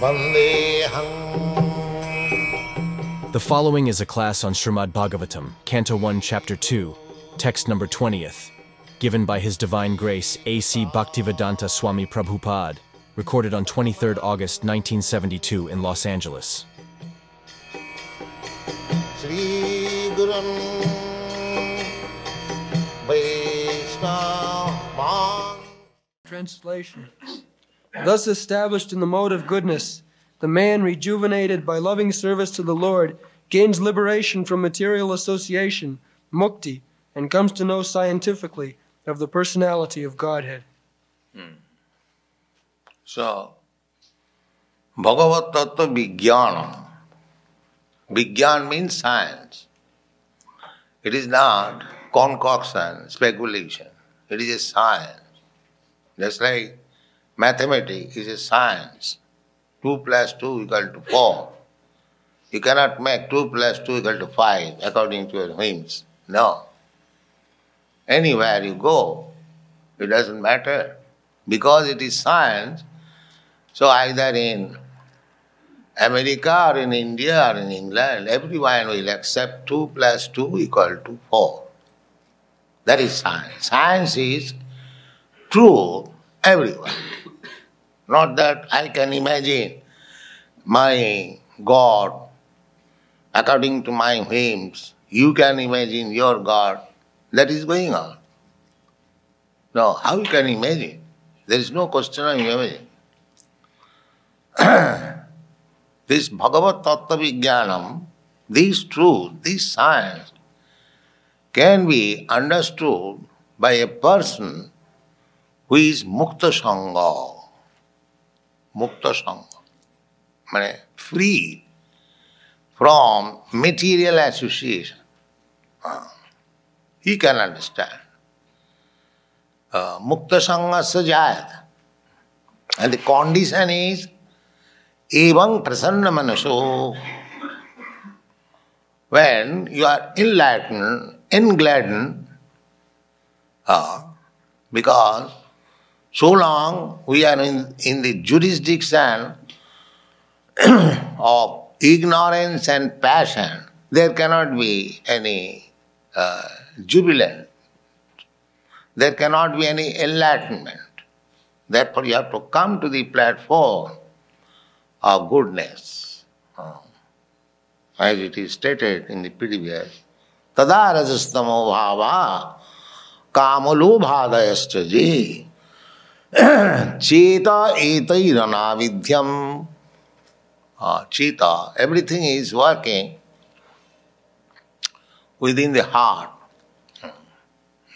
Vandeham. The following is a class on Srimad Bhagavatam, Canto 1, Chapter 2, text number 20th, given by His Divine Grace A.C. Bhaktivedanta Swami Prabhupada, recorded on 23rd August 1972 in Los Angeles. Sri Gurun Vaishnavan. Translation. Thus established in the mode of goodness, the man rejuvenated by loving service to the Lord gains liberation from material association, mukti, and comes to know scientifically of the personality of Godhead. Hmm. So, Bhagavad Tattva Vijnanam. Vijnan means science. It is not concoction, speculation. It is a science. Just like mathematics is a science. 2 plus 2 equal to 4. You cannot make 2 plus 2 equal to 5 according to your whims. No. Anywhere you go, it doesn't matter. Because it is science, so either in America or in India or in England, everyone will accept 2 plus 2 equal to 4. That is science. Science is true everywhere. Not that I can imagine my God according to my whims. You can imagine your God. That is going on. No, how you can imagine? There is no question of imagining. this Bhagavad Tattva Vijnanam, this truth, this science, can be understood by a person who is Mukta Sangha. Mukta Sangha. মানে free from material association. Ah, He can understand. Uh, Mukta Sangha Sajayat. And the condition is Evam prasanna manaso. When you are enlightened, engladdened, uh, because so long we are in, in the jurisdiction of ignorance and passion, there cannot be any uh, jubilant. There cannot be any enlightenment. Therefore, you have to come to the platform of goodness. Uh, As it is stated in the previous, tada rajastamo bhava kamalobhadayascha je cheta etairana vidyam uh, cheta, everything is working within the heart.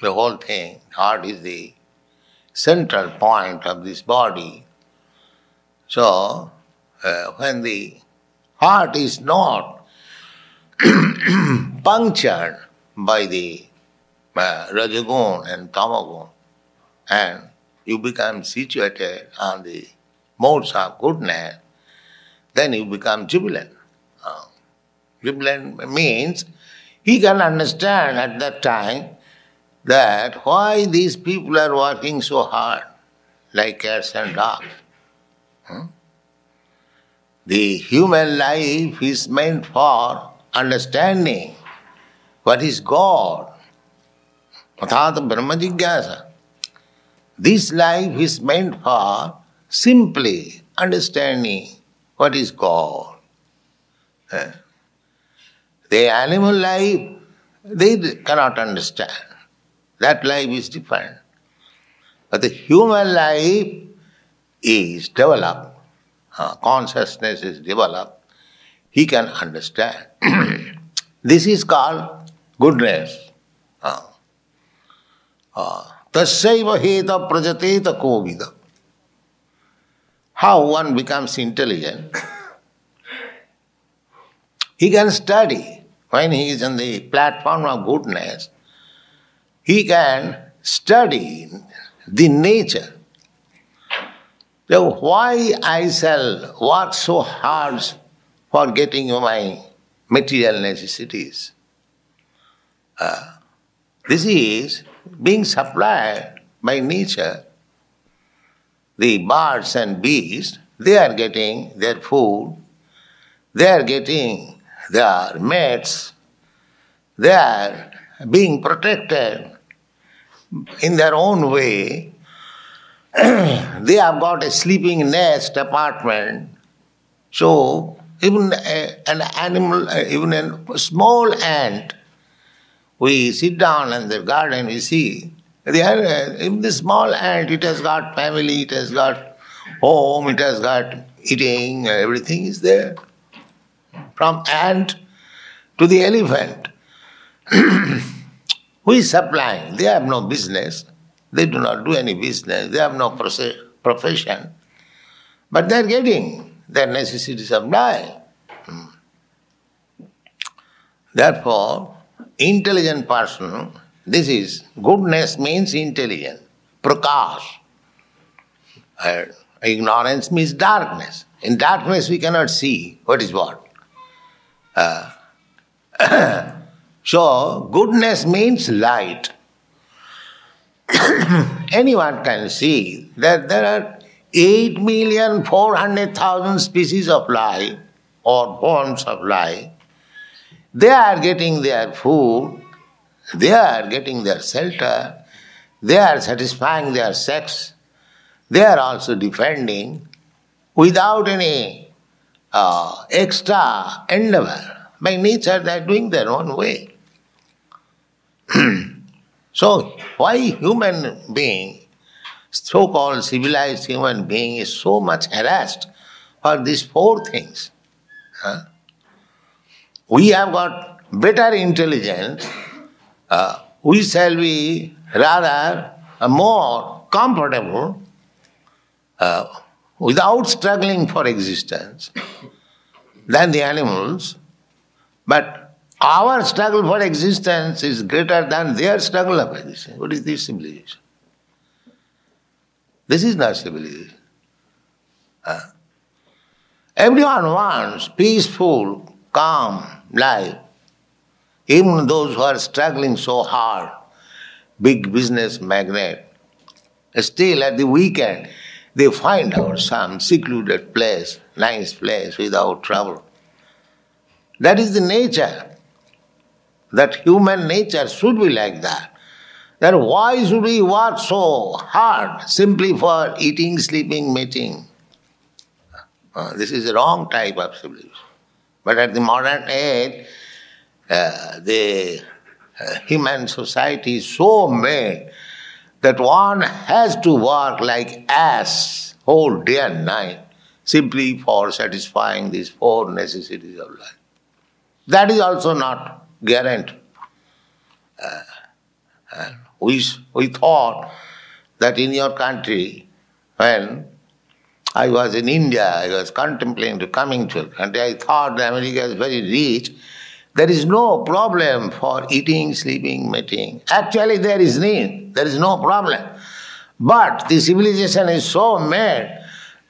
The whole thing, heart is the central point of this body. So, uh, when the heart is not punctured by the uh, Rajagun and Tamagun, and you become situated on the modes of goodness, then you become jubilant. Uh, jubilant means he can understand at that time that why these people are working so hard, like cats and dogs. Hmm? The human life is meant for understanding what is God. Athata Brahma Jigyasa. This life is meant for simply understanding what is God. The animal life, they cannot understand. That life is different. But the human life is developed, uh, consciousness is developed, he can understand. this is called goodness. Uh, uh, Tasyaiva heta prajateta kovida. How one becomes intelligent? He can study when he is on the platform of goodness. He can study the nature. So why I shall work so hard for getting my material necessities? Uh, this is being supplied by nature. The birds and beasts, they are getting their food, they are getting their mates, they are being protected in their own way. they have got a sleeping nest apartment. So even a, an animal, even a small ant, we sit down in the garden, we see, they uh, the small ant, it has got family, it has got home, it has got eating, everything is there. From ant to the elephant. Who is supplying? They have no business. They do not do any business. They have no profession. But they are getting their necessities of life. Hmm. Therefore, intelligent person, this is goodness means intelligence, prakash. And ignorance means darkness. In darkness, we cannot see what is what. Uh, so, goodness means light. Anyone can see that there are 8,400,000 species of life or forms of life. They are getting their food, they are getting their shelter, they are satisfying their sex, they are also defending without any uh, extra endeavor. By nature, they are doing their own way. so, why human being, so-called civilized human being, is so much harassed for these four things? Huh? We have got better intelligence. Uh, we shall be rather uh, more comfortable uh, without struggling for existence than the animals, but our struggle for existence is greater than their struggle of existence. What is this civilization? This is not civilization. Uh, everyone wants peaceful, calm life. Even those who are struggling so hard, big business magnate, still at the weekend, they find out some secluded place, nice place without trouble. That is the nature. That human nature should be like that. Then why should we work so hard simply for eating, sleeping, mating? Uh, this is a wrong type of civilization. But at the modern age, uh, the uh, human society is so made that one has to work like ass whole day and night simply for satisfying these four necessities of life. That is also not guaranteed. Uh, uh, we, we thought that in your country, when I was in India, I was contemplating to coming to country, I thought America is very rich. There is no problem for eating, sleeping, mating. Actually, there is need. There is no problem. But the civilization is so made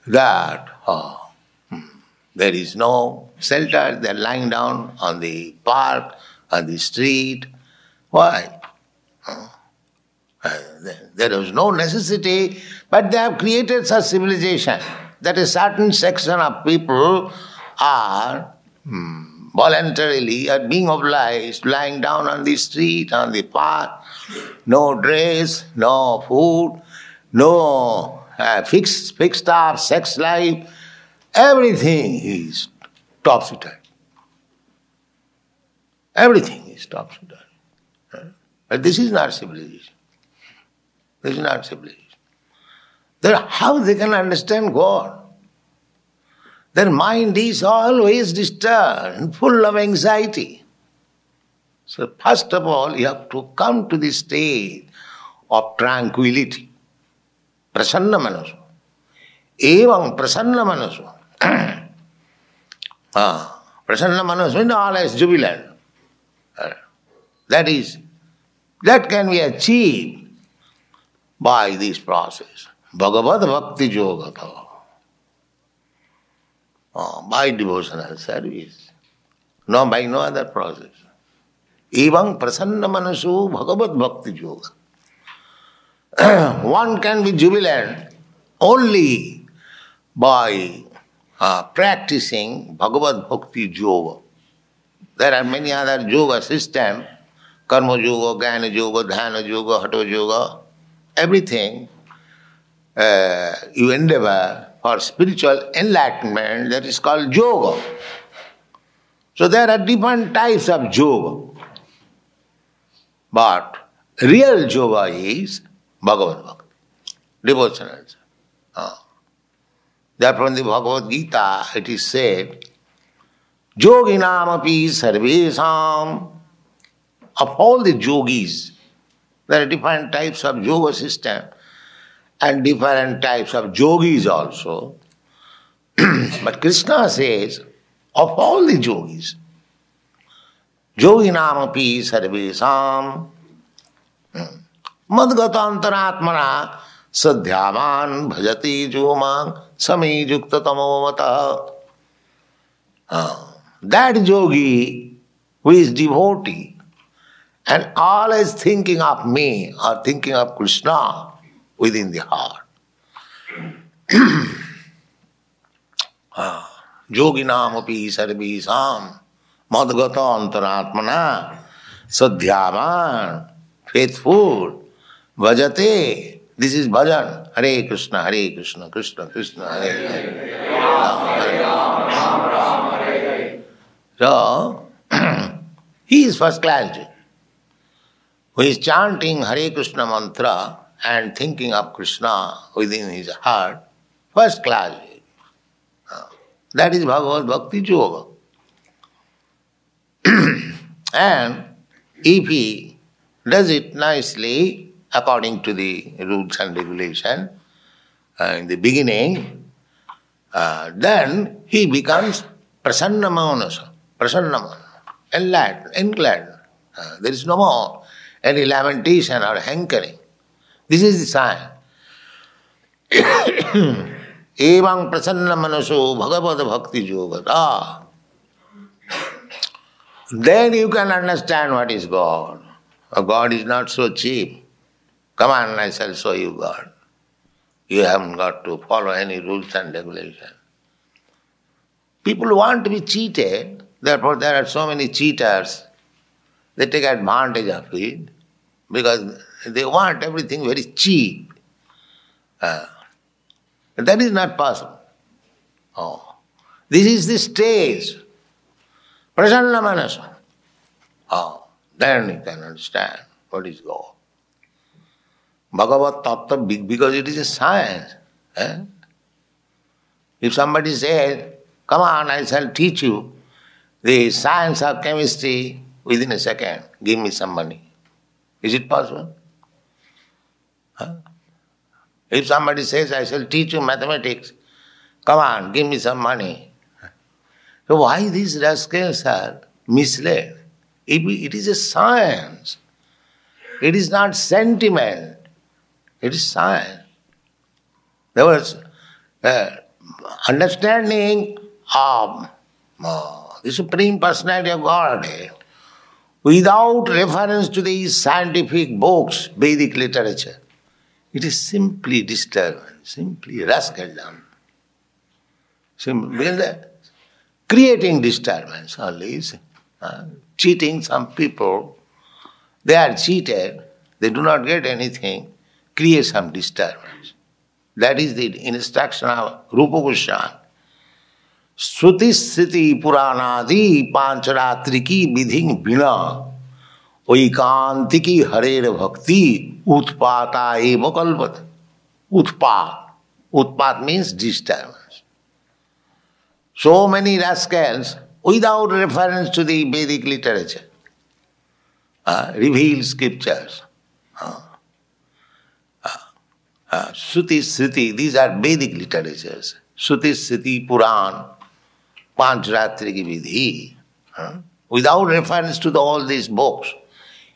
that oh, hmm, there is no shelter. They are lying down on the park, on the street. Why? Uh, there is no necessity, but they have created such civilization that a certain section of people are hmm, voluntarily are being obliged, lying down on the street, on the path, no dress, no food, no uh, fixed, fixed up sex life, everything is topsy-turvy. Everything is topsy-turvy. But this is not civilization. This is not civilization. Then how they can understand God? Their mind is always disturbed, full of anxiety. So, first of all, you have to come to the state of tranquility. Prasanna manasu. Evam prasanna manasu. ah, prasanna manasu means always jubilant. That is, that can be achieved by this process. Bhagavat bhakti yoga my devotional service know by no other process एवं प्रसन्न मनसु Bhagavat bhakti yoga one can be jubilant only by practising Bhagavat bhakti yoga there are many other yoga system karma yoga jnana yoga dhyana yoga hatha yoga everything uh, you endeavor for spiritual enlightenment, that is called yoga. So there are different types of yoga. But real yoga is Bhagavad Bhakti, devotional. Uh. Therefore in the Bhagavad Gita it is said, Yoginam api sarvesam of all the yogis, there are different types of yoga system and different types of yogis also. but Krishna says, of all the yogis, yoginamapi sarvesam hmm, madgatantaratmana sadhyaman bhajati jomang sami yukta tamomata. Ah, that yogi who is devotee and always thinking of me or thinking of Krishna within the heart. Ah. Api sarvisam madgata antaratmana sadhyavan faithful bhajate. This is bhajan. Hare Krishna, Hare Krishna, Krishna Krishna, Hare Hare. So, he is first class. Who is chanting Hare Krishna mantra and thinking of Krishna within his heart, first class. That is Bhagavad Bhakti Yoga. and if he does it nicely according to the rules and regulation uh, in the beginning, uh, then he becomes prasanna manasa, prasanna manasa, enlightened, enlightened. Uh, there is no more any lamentation or hankering. This is the sign. Evam prasanna manaso bhagavad bhakti yogata. Ah. Then you can understand what is God. God is not so cheap. Come on, I shall show you God. You haven't got to follow any rules and regulations. People want to be cheated, therefore there are so many cheaters. They take advantage of it because they want everything very cheap. Uh, that is not possible. Oh. This is the stage. Prasanna manasa. Oh. Then you can understand what is God. Bhagavad Tattva, because it is a science. Eh? If somebody says, Come on, I shall teach you the science of chemistry within a second, give me some money. Is it possible? Huh? If somebody says, I shall teach you mathematics, come on, give me some money. So why these rascals are misled? It is a science. It is not sentiment. It is science. There was uh, understanding of uh, the Supreme Personality of Godhead without reference to these scientific books, Vedic literature. It is simply disturbance, simply rascaldom. Simply, creating disturbance only. Uh, cheating some people, they are cheated, they do not get anything, create some disturbance. That is the instruction of Rupa Goswami. श्रुति स्थिति पुराणादि पांचरात्रि की विधि बिना वैकांतिकी हरेर भक्ति Utpata eva kalpate. Utpat. Means disturbance. So many rascals, without reference to the Vedic literature, uh, reveal scriptures. Uh, uh, uh Suti Sriti, these are Vedic literatures. Suti Sriti Puran, Pancharatri Vidhi. Uh, without reference to all these books,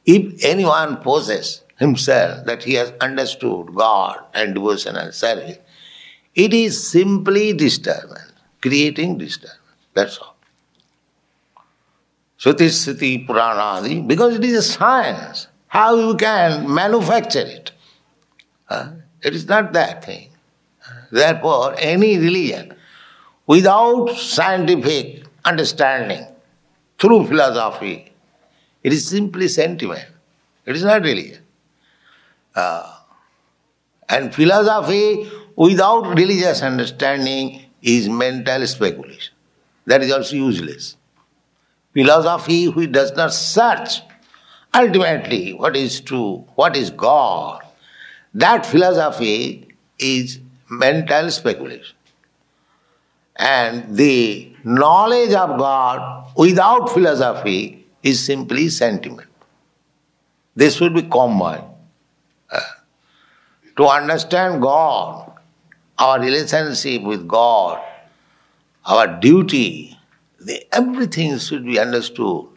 if anyone possesses himself that he has understood God and devotional service, it is simply disturbance, creating disturbance. That's all. Shruti, Sriti, Purana, because it is a science. How you can manufacture it? It is not that thing. Therefore, any religion without scientific understanding through philosophy, it is simply sentiment. It is not religion. Uh, and philosophy without religious understanding is mental speculation. That is also useless. Philosophy which does not search ultimately what is true, what is God, that philosophy is mental speculation. And the knowledge of God without philosophy is simply sentiment. This should be combined. To understand God, our relationship with God, our duty, everything should be understood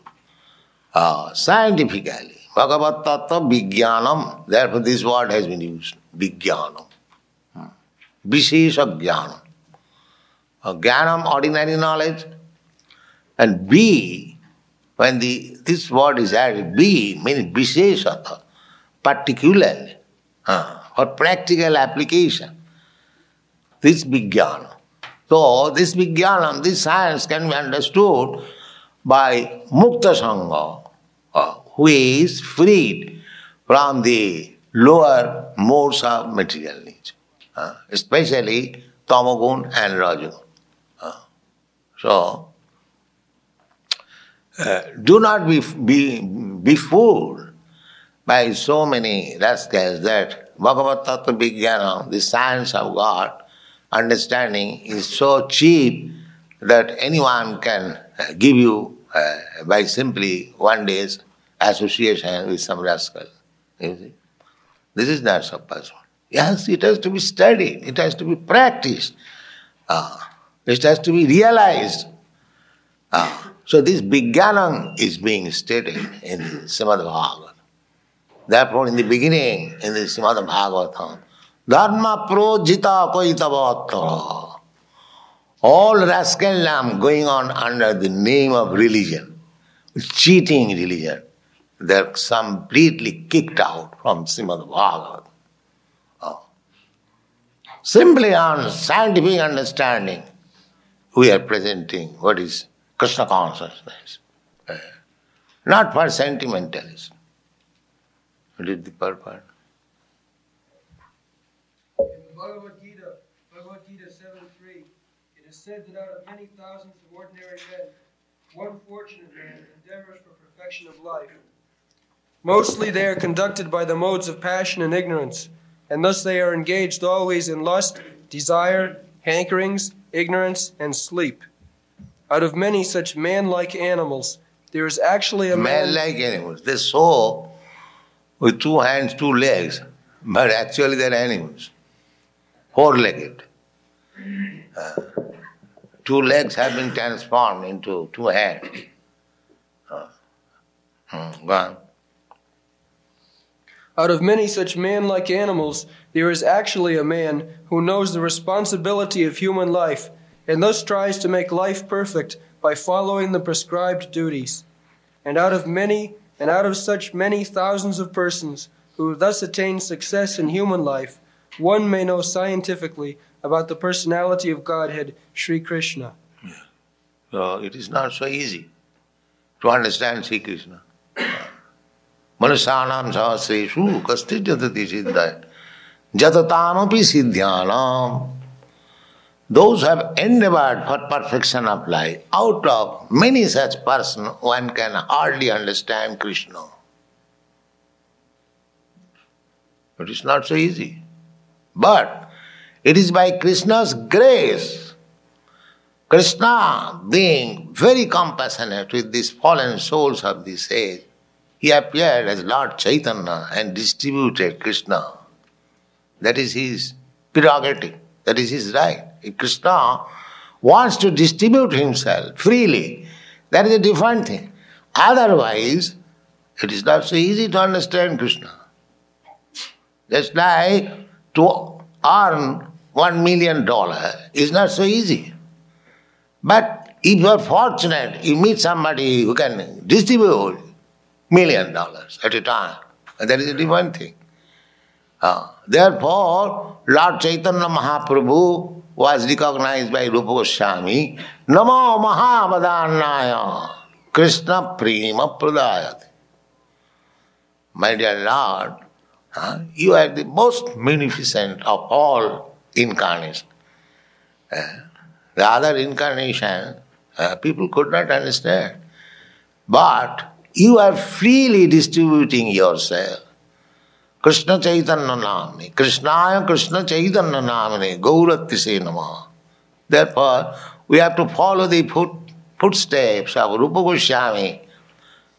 uh, scientifically. Bhagavat Tattva Vijnanam, therefore this word has been used, Vijnanam. Vishesha Jnanam. Jnanam, ordinary knowledge, and B, when the this word is added, B means Visheshata, particularly, uh, for practical application. This Vijnana. So, this Vijnanam, this science can be understood by Mukta Sangha, uh, who is freed from the lower modes of material nature, uh, especially Tamagun and Rajagun. Uh, so, uh, do not be, be, be fooled by so many rascals that Bhagavad Tattva Vijnana, the science of God, understanding is so cheap that anyone can uh, give you uh, by simply one day's association with some rascal. You see? This is not possible. Yes, it has to be studied, it has to be practiced, uh, it has to be realized. Uh, so this Vijnanam is being stated in Srimad Bhagavatam. Therefore, in the beginning, in the Srimad Bhagavatam, Dharma projita koitavatra. All rascaldom going on under the name of religion, cheating religion, they're completely kicked out from Srimad Bhagavatam. Oh. Simply on scientific understanding, we are presenting what is Krishna consciousness, uh, not for sentimentalism. Is the purpose? In the Bhagavad Gita, Bhagavad Gita 7.3, it is said that out of many thousands of ordinary men, one fortunate man endeavors for perfection of life. Mostly they are conducted by the modes of passion and ignorance, and thus they are engaged always in lust, desire, hankerings, ignorance, and sleep. Out of many such man like animals, there is actually a man. Man like animals. They saw with two hands, two legs, but actually they're animals. Four legged. Uh, two legs have been transformed into two hands. Uh, hmm, go on. Out of many such man like animals, there is actually a man who knows the responsibility of human life and thus tries to make life perfect by following the prescribed duties. And out of many, and out of such many thousands of persons who thus attain success in human life, one may know scientifically about the personality of Godhead, Sri Krishna. So it is not so easy to understand Sri Krishna. Manusanam sahasreshu kastit jatati siddhaya jatatanam siddhyanam those who have endeavored for perfection of life, out of many such persons, one can hardly understand Krishna. But It is not so easy. But it is by Krishna's grace, Krishna being very compassionate with these fallen souls of this age, he appeared as Lord Chaitanya and distributed Krishna. That is his prerogative, that is his right. Krishna wants to distribute himself freely, that is a different thing. Otherwise, it is not so easy to understand Krishna. Just like to earn one million dollar is not so easy. But if you are fortunate, you meet somebody who can distribute million dollars at a time, that is a different thing. Uh, therefore, Lord Chaitanya Mahaprabhu was recognized by Rupa Goswami. Namo Mahavadannaya Krishna Prema Pradayate. My dear Lord, you are the most magnificent of all incarnations. The other incarnation, people could not understand. But you are freely distributing yourself. Krishna Chaitanya Namni, Krishnaya Krishna Chaitanya Namni, Gaurati Se Nama. Therefore, we have to follow the foot, footsteps of Rupa Goswami,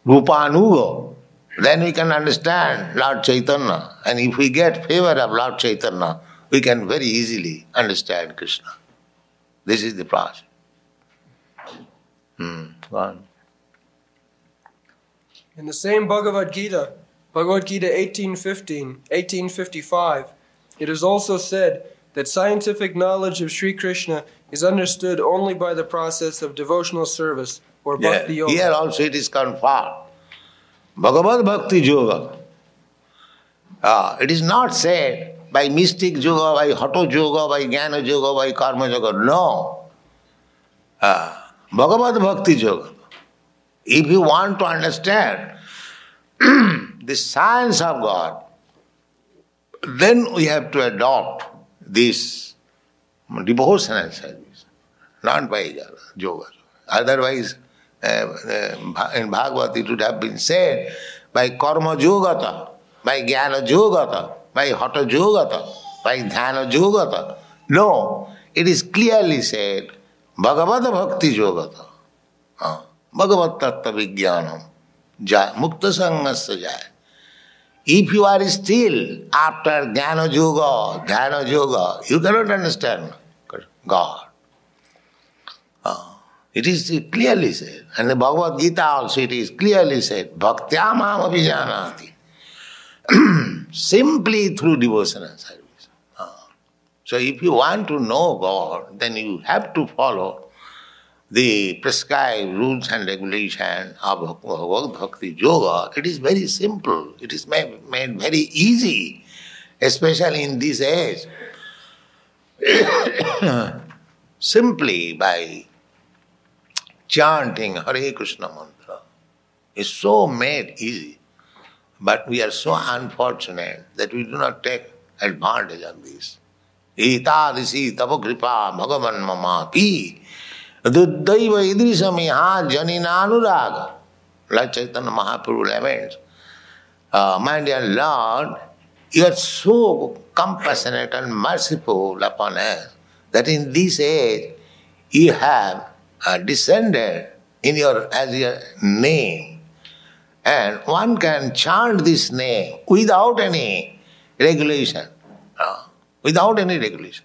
Rupanuga. Then we can understand Lord Chaitanya. And if we get favor of Lord Chaitanya, we can very easily understand Krishna. This is the process. Hmm. In the same Bhagavad Gita, Bhagavad Gita 1815, 1855, it is also said that scientific knowledge of Sri Krishna is understood only by the process of devotional service or Yeah. bhakti yoga. Here also it is confirmed. Bhagavad Bhakti Yoga. Ah, it is not said by mystic yoga, by hatha yoga, by jnana yoga, by karma yoga. No. Ah, Bhagavad Bhakti Yoga. If you want to understand the science of God, then we have to adopt this devotional service, not by yoga. Otherwise, uh, uh, in Bhagavad it would have been said by karma yogata, by jnana yogata, by hatha yogata, by dhyana yogata. No, it is clearly said Bhagavad Bhakti yogata. Uh, Bhagavad Tattva Vijnanam. जाए, मुक्त संग से जाए। If you are still after gyan jog dhyan jog you cannot understand God it is clearly said and Bhagavad Gita also it is clearly said भक्त्या माम अभी जाना simply through devotion and service so if you want to know God then you have to follow the prescribed rules and regulations of Bhakti Yoga. It is very simple. It is made, very easy, especially in this age. Simply by chanting Hare Krishna mantra is so made easy. But we are so unfortunate that we do not take advantage of this. Bhagavan mamapi duddaiva idrisamiha janinanuraga. Like Chaitanya Mahaprabhu laments. Uh, my dear Lord, you are so compassionate and merciful upon us that in this age you have uh, descended in your as your name, and one can chant this name without any regulation, uh, without any regulation.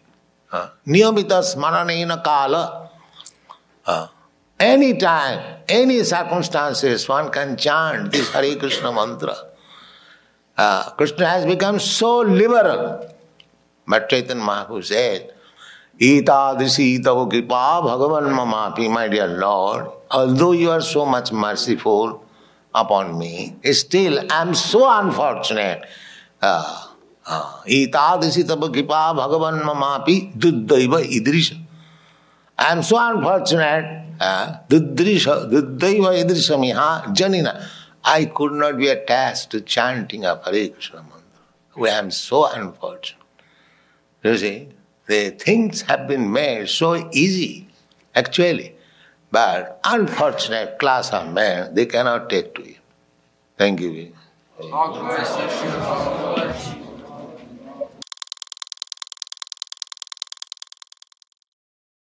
Uh, Niyamita smaranena kala. Uh, any time, any circumstances, one can chant this Hare Krishna mantra. Uh, Krishna has become so liberal. But Chaitanya Mahaprabhu said, Itadisi tava kripa bhagavan mamapi, my dear Lord, although you are so much merciful upon me, still I am so unfortunate. Uh, uh, Itadisi tava kripa bhagavan mamapi duddaiva idrisha. I am so unfortunate. Uh, janina. I could not be attached to chanting of Hare Krishna mantra. I am so unfortunate. You see, the things have been made so easy, actually. But unfortunate class of men, they cannot take to it. Thank you.